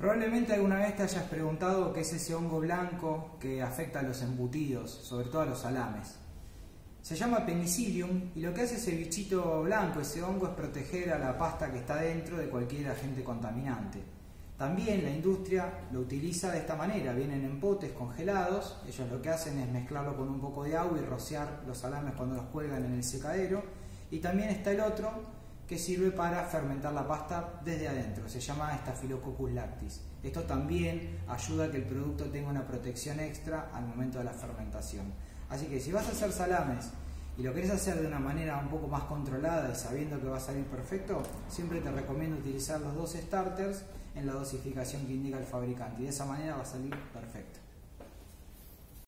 Probablemente alguna vez te hayas preguntado qué es ese hongo blanco que afecta a los embutidos, sobre todo a los salames. Se llama penicillium y lo que hace ese bichito blanco, ese hongo, es proteger a la pasta que está dentro de cualquier agente contaminante. También la industria lo utiliza de esta manera, vienen en potes congelados, ellos lo que hacen es mezclarlo con un poco de agua y rociar los salames cuando los cuelgan en el secadero. Y también está el otro que sirve para fermentar la pasta desde adentro. Se llama Staphylococcus lactis. Esto también ayuda a que el producto tenga una protección extra al momento de la fermentación. Así que si vas a hacer salames y lo querés hacer de una manera un poco más controlada y sabiendo que va a salir perfecto, siempre te recomiendo utilizar los dos starters en la dosificación que indica el fabricante y de esa manera va a salir perfecto.